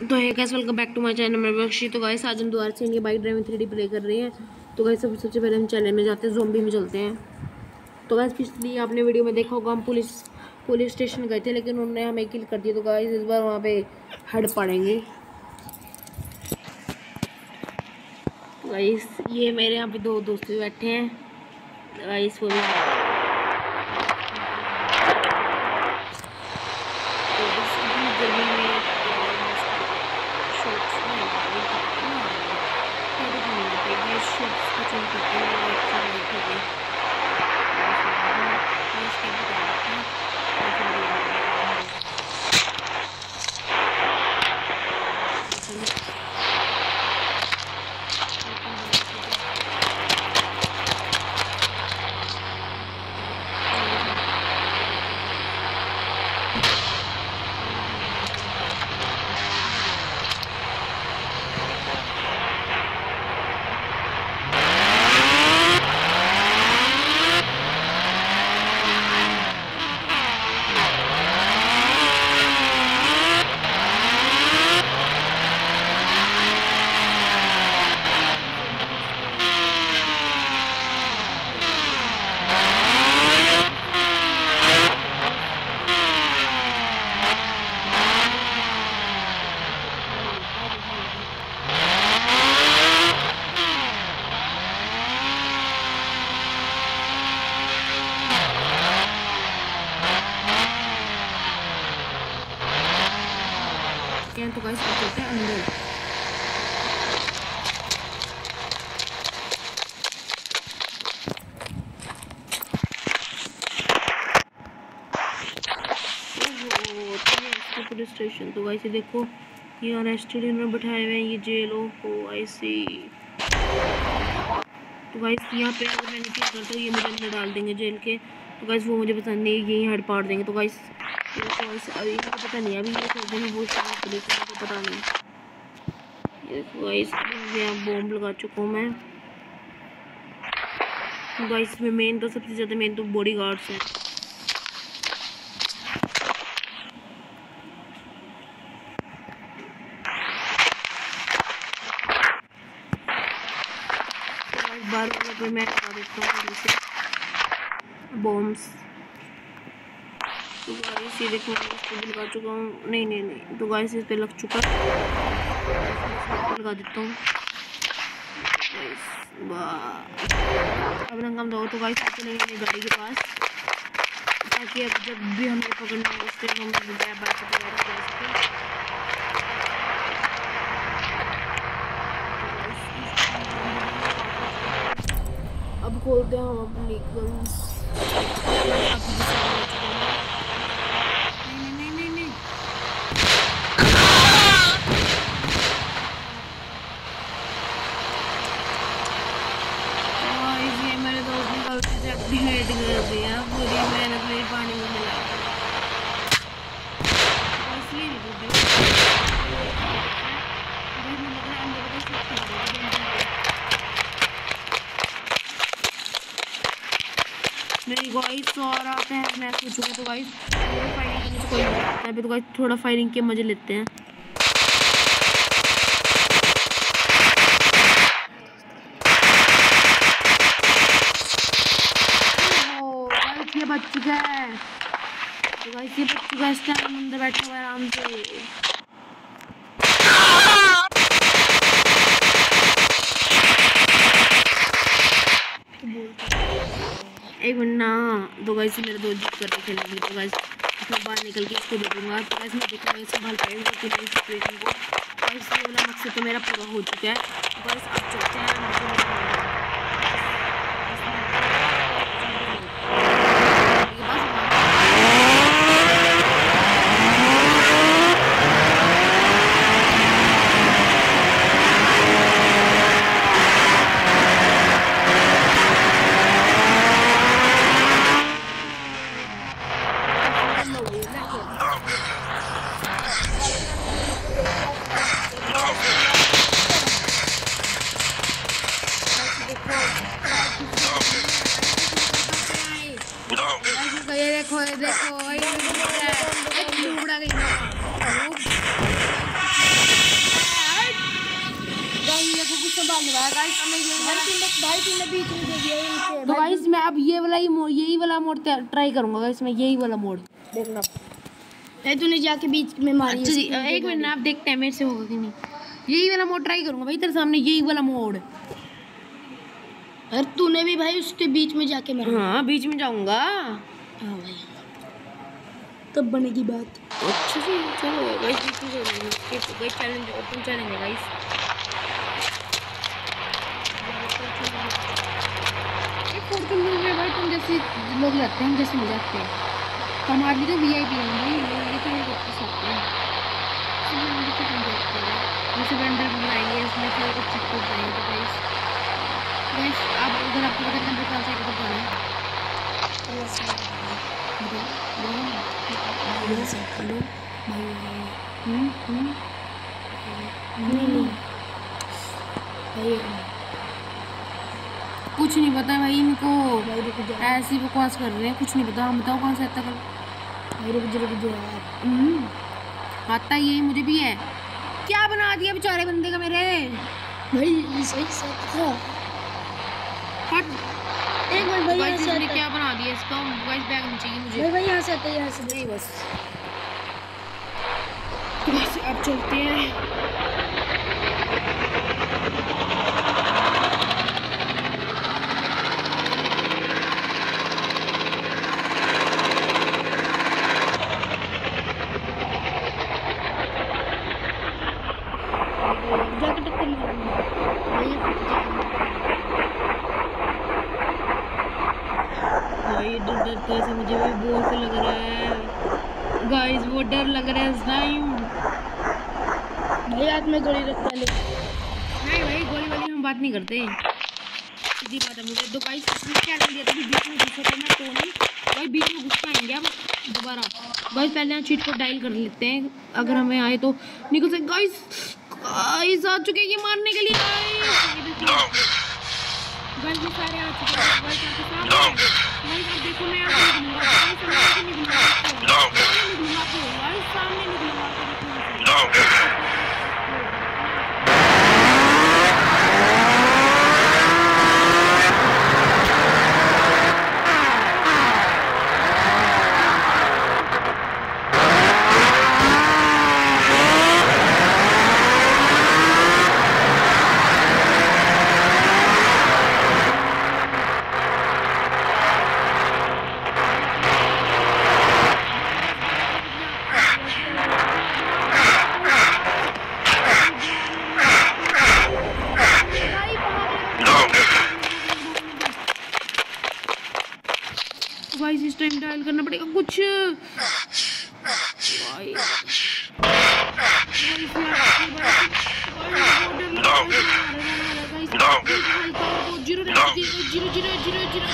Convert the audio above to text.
तो है कैसे welcome back to my channel मैं बख्शी। तो गाइस आज हम दोबारा से इनकी बाइक ड्राइविंग थ्री प्ले कर रहे हैं। तो गाइस सब सबसे पहले हम चैनल में जाते हैं जोम्बी में चलते हैं। तो गाइस पिछली आपने वीडियो में देखा होगा, हम पुलिस पुलिस स्टेशन गए थे, लेकिन उन्होंने हमें किल कर दिया। तो गाइस इस बार वहाँ पे हड पड़ेंगे। गाइस ये मेरे यहाँ पे दो दोस्त बैठे हैं। गाइस वो भी हैं तो गाइस चलते हैं अंदर पुलिस स्टेशन तो वैसे देखो ये अरेस्टेड इन्होंने बैठाए हुए हैं ये जेल हो आई सी तो गाइस यहाँ पे अगर मैं नीचे करता हूँ, ये मुझे अंदर डाल देंगे जेल के। तो गाइस वो मुझे पसंद नहीं, यही हट पाड़ देंगे। तो गाइस इनको पता नहीं, अभी ये सोच रहे शांत पुलिस को पता नहीं। गाइस बॉम्ब लगा चुका हूँ मैं। गाइस में मेन तो सबसे ज़्यादा मेन तो बॉडी गार्ड्स हैं। बार मैं लगा देता हूँ बॉम्ब्स तो गाइस ये देखो मैं इसको लगा चुका हूँ। नहीं नहीं नहीं तो गाइस इस पे लग चुका। लगा देता हूँ। अब रंग हम दो तो गाइस चलेंगे गाड़ी के पास। ताकि अब जब भी हमें पकड़ना है उस टाइम हम बाइक वगैरह जा सकें अब खोलते हैं हम अपनी गन्स डिहाइड कर दिया पूरी मेहनत मेरी पानी में मिला मेरी गाइस और आते हैं, मैं सोचूँगा तो गाइस फायरिंग करने से कोई नहीं तो गाइस थोड़ा फायरिंग के मज़े लेते हैं। बच चुका है तो गाइस ये बच चुका है इस टाइम अंदर बैठा हुआ है आराम से। एक मिनट ना तो गाइस मेरे दो जीत कर रहे थे तो गाइस मैं बाहर निकल के इसको दे दूँगा तो गाइस मैं देखूँगा संभाल पाएँगे कि नहीं सिचुएशन को। गाइस ये वाला मकसद तो मेरा पूरा हो चुका है। तो गाइस आप चलते हैं। देखो ये देखो ये उड़ा गई तो गाइस मैं अब ये वाला ही मोड़ यही वाला मोड़ ट्राई करूँगा गाइस मैं यही वाला मोड़। देखना। तूने जाके बीच में मारी अच्छा जी एक मिनट आप देखते हैं मेरे से होगा कि नहीं। यही वाला मोड़ ट्राई करूँगा भाई तेरे सामने यही वाला मोड़। अरे तूने भी भाई उसके बीच में जाके मारा। हाँ बीच में जाऊँगा। हाँ भाई तब बनेगी बात। अच्छा जी चलो guys guys challenge open challenge है गाइस में भाई तुम जैसे लोग रहते हैं जैसे मज़ा आते हैं। हमारे लिए तो वी आई पी है भाई ये तो नहीं कर सकते हैं। हम भी तो बन जाते हैं। जैसे वेंडर बनाएँगे इसमें फिर कुछ चेक कर जाएँगे तो गाइस गाइस आप अगर आपको पता कंप्यूटर कहाँ से आएगा तो हम्म हम्म कुछ नहीं पता भाई इनको। ऐसे बकवास कर रहे हैं कुछ नहीं पता। हम बताओ कौन सा आता कर हम्म, आता ही है मुझे भी है। क्या बना दिया बेचारे बंदे का मेरे? भाई सही था। हट। एक मिनट भाई यहाँ से आता क्या बना दिया इसका गाइस बैग नहीं चाहिए मुझे। भाई भाई यहाँ से आता है यहाँ से। नहीं बस। तो बस अब चलते हैं जाके टक्कर मारूँगा भाई ये फट जाएगा। डरते से मुझे भी बहुत लग रहा है। गाइस वो डर लग रहा है इस टाइम भाई हाथ में गोली रख पहले नहीं भाई गोली वाली हम बात नहीं करते। सीधी बात है मुझे तो गाइस क्या कर दिया था बीच में घुसा था मैं तो नहीं। भाई बीच में घुस पाएँगे अब दोबारा। गाइस पहले हम चीट को डायल कर लेते हैं। अगर हमें आए तो निकल सकते गाइस गाइस आ चुके हैं ये मारने के लिए गाइस गाइस ये सारे आ चुके हैं। गाइस आपके सामने गाइस आप देखो मैं आपको निकलूँगा गाइस मैं निकलूँगा सामने निकलूँगा आपको गाइस सामने निकलूँगा आपको देखो गाइस इस टाइम डायल करना पड़ेगा कुछ zero zero zero zero zero zero